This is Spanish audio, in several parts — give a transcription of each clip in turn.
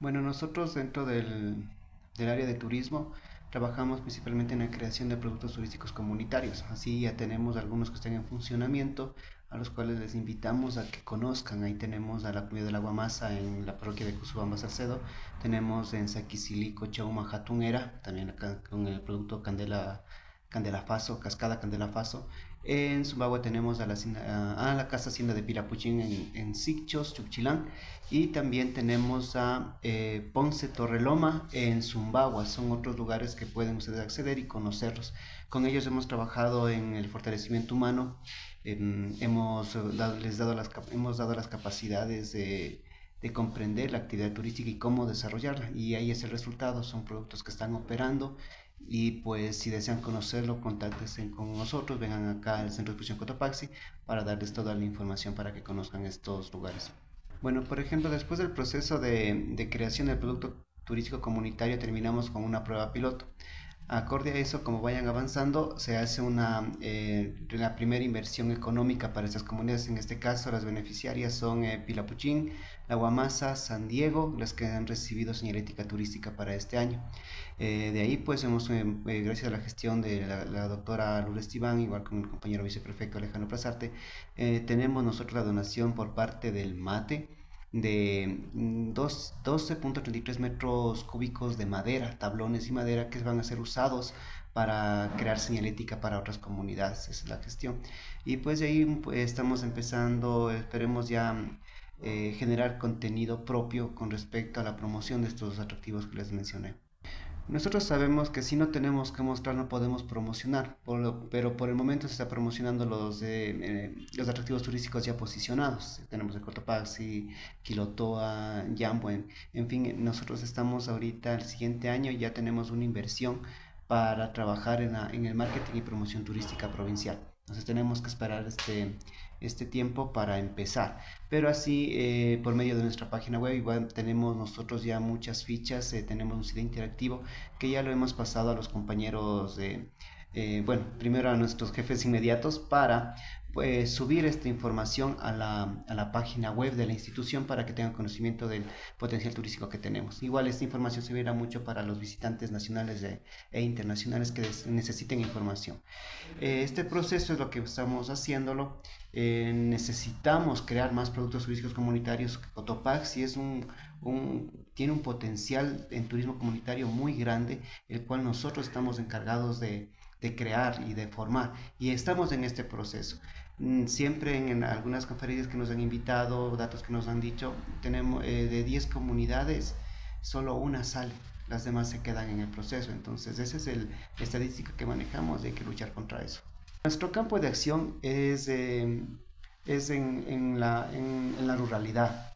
Bueno, nosotros dentro del, del área de turismo trabajamos principalmente en la creación de productos turísticos comunitarios. Así ya tenemos algunos que están en funcionamiento, a los cuales les invitamos a que conozcan. Ahí tenemos a la Comida del Aguamasa en la parroquia de Cusubamba Salcedo, tenemos en Saquisilico, Chauma, Jatunera, también acá con el producto Candela, Candela Faso, Cascada Candela Faso. En Zumbagua tenemos a la, Casa Hacienda de Pirapuchín en, en Sichos, Chuchilán. Y también tenemos a eh, Ponce Torreloma en Zumbagua. Son otros lugares que pueden ustedes acceder y conocerlos. Con ellos hemos trabajado en el fortalecimiento humano. hemos, dado, les dado las, hemos dado las capacidades de, de comprender la actividad turística y cómo desarrollarla. Y ahí es el resultado. Son productos que están operando y pues si desean conocerlo, contáctense con nosotros, vengan acá al Centro de Exposición Cotopaxi para darles toda la información para que conozcan estos lugares. Bueno, por ejemplo, después del proceso de, de creación del producto turístico comunitario terminamos con una prueba piloto. Acorde a eso, como vayan avanzando, se hace una eh, la primera inversión económica para estas comunidades. En este caso, las beneficiarias son eh, Pilapuchín, La Guamasa, San Diego, las que han recibido señalética turística para este año. Eh, de ahí, pues, hemos, gracias a la gestión de la, doctora Lourdes Tibán, igual con el compañero viceprefecto Alejandro Plazarte, tenemos nosotros la donación por parte del MATE de 12.33 mm, metros cúbicos de madera, tablones y madera que van a ser usados para crear señalética para otras comunidades, esa es la gestión. Y pues de ahí pues, estamos empezando, esperemos ya eh, generar contenido propio con respecto a la promoción de estos atractivos que les mencioné. Nosotros sabemos que si no tenemos que mostrar no podemos promocionar, pero por el momento se está promocionando los, eh, los atractivos turísticos ya posicionados. Tenemos el Cotopaxi, Quilotoa, Jambo, en, en fin, nosotros estamos ahorita el siguiente año ya tenemos una inversión para trabajar en, el marketing y promoción turística provincial. Entonces tenemos que esperar este, este tiempo para empezar. Pero así, eh, por medio de nuestra página web, igual tenemos nosotros ya muchas fichas, eh, tenemos un sitio interactivo que ya lo hemos pasado a los compañeros de... Eh, bueno, primero a nuestros jefes inmediatos para pues, subir esta información a la, a la, página web de la institución para que tengan conocimiento del potencial turístico que tenemos. Igual esta información servirá mucho para los visitantes nacionales e internacionales que necesiten información. Eh, este proceso es lo que estamos haciéndolo. Eh, necesitamos crear más productos turísticos comunitarios. Cotopaxi es un, tiene un potencial en turismo comunitario muy grande, el cual nosotros estamos encargados de, de crear y de formar. Y estamos en este proceso. Mm, siempre en, algunas conferencias que nos han invitado, datos que nos han dicho, tenemos eh, de 10 comunidades, solo una sale, las demás se quedan en el proceso. Entonces, esa es el, la estadística que manejamos hay que luchar contra eso. Nuestro campo de acción es, eh, es en, en, la, en, la ruralidad.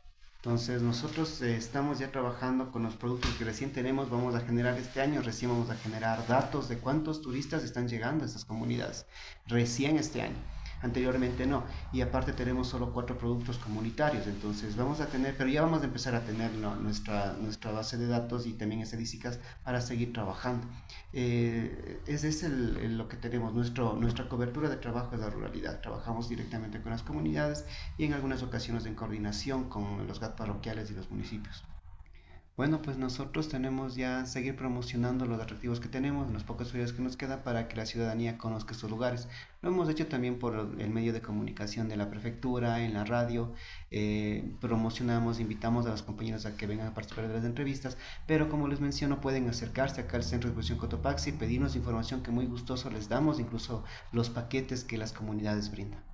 Entonces nosotros eh, estamos ya trabajando con los productos que recién tenemos, vamos a generar este año, recién vamos a generar datos de cuántos turistas están llegando a estas comunidades, recién este año anteriormente no. Y aparte tenemos solo cuatro productos comunitarios, entonces vamos a tener, pero ya vamos a empezar a tener nuestra, nuestra base de datos y también estadísticas para seguir trabajando. Eh, ese es el, lo que tenemos, Nuestro, nuestra cobertura de trabajo es la ruralidad, trabajamos directamente con las comunidades y en algunas ocasiones en coordinación con los GAT parroquiales y los municipios. Bueno, pues nosotros tenemos ya seguir promocionando los atractivos que tenemos en los pocos días que nos queda para que la ciudadanía conozca estos lugares. Lo hemos hecho también por el medio de comunicación de la prefectura, en la radio. Eh, promocionamos, invitamos a los compañeros a que vengan a participar de las entrevistas, pero como les menciono, pueden acercarse acá al Centro de Exposición Cotopaxi, pedirnos información que muy gustoso les damos, incluso los paquetes que las comunidades brindan.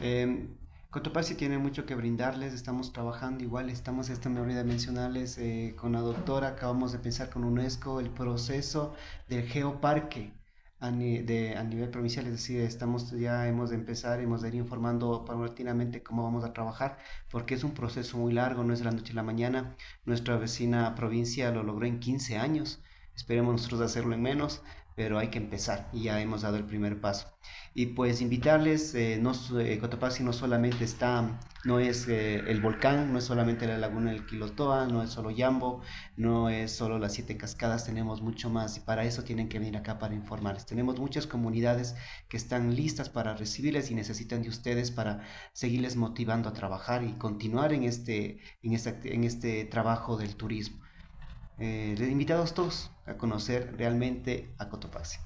Eh, Cotopaxi tiene mucho que brindarles, estamos trabajando igual, estamos, esta me olvidé mencionarles, eh, con la doctora, acabamos de pensar con UNESCO el proceso del geoparque a, de, a nivel provincial, es decir, estamos ya hemos de empezar, hemos de ir informando paulatinamente cómo vamos a trabajar, porque es un proceso muy largo, no es de la noche a la mañana, nuestra vecina provincia lo logró en 15 años, esperemos nosotros hacerlo en menos, pero hay que empezar y ya hemos dado el primer paso. Y pues invitarles, eh, no, eh, Cotopaxi no solamente está, no es eh, el volcán, no es solamente la laguna del Quilotoa, no es solo Yambo, no es solo las siete cascadas, tenemos mucho más y para eso tienen que venir acá para informarles. Tenemos muchas comunidades que están listas para recibirles y necesitan de ustedes para seguirles motivando a trabajar y continuar en este, en este, en este trabajo del turismo. Eh, les invitamos todos a conocer realmente a Cotopaxi.